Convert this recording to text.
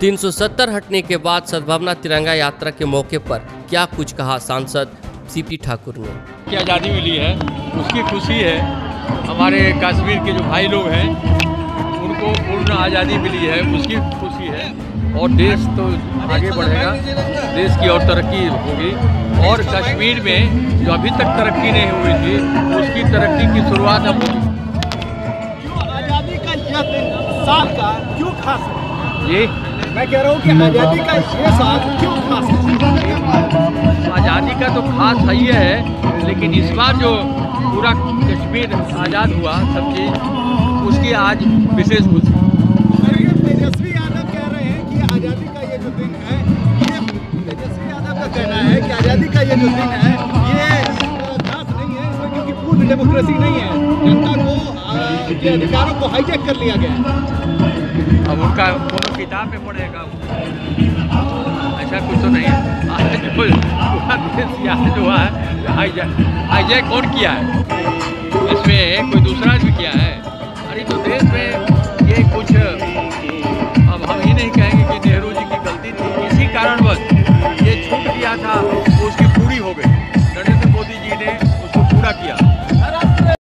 370 हटने के बाद सद्भावना तिरंगा यात्रा के मौके पर क्या कुछ कहा सांसद सीपी ठाकुर ने? की आज़ादी मिली है उसकी खुशी है। हमारे कश्मीर के जो भाई लोग हैं उनको पूर्ण आज़ादी मिली है उसकी खुशी है। और देश तो आगे बढ़ेगा देश की और तरक्की होगी। और कश्मीर में जो अभी तक तरक्की नहीं हुई थी उसकी तरक्की की शुरुआत अब होगी। आज़ादी का यह दिन साल का क्यों खास है? जी मैं कह रहा हूँ कि आज़ादी का ये साल क्यों खास है? आज़ादी का तो खास है ही है लेकिन इस बार जो पूरा कश्मीर आज़ाद हुआ सब चीज़ उसकी आज विशेष खुशी। तेजस्वी यादव कह रहे हैं कि आज़ादी का ये जो दिन है ये तेजस्वी यादव का कहना है कि आज़ादी का ये जो दिन है ये खास नहीं है क्योंकि पूर्ण डेमोक्रेसी नहीं है। जनता को के अधिकारों को हाईजैक कर लिया गया है। अब उनका किताब में पड़ेगा ऐसा कुछ तो नहीं है। आज देश यहाँ जो है हाईजैक कौन किया है? इसमें कोई दूसरा भी किया है?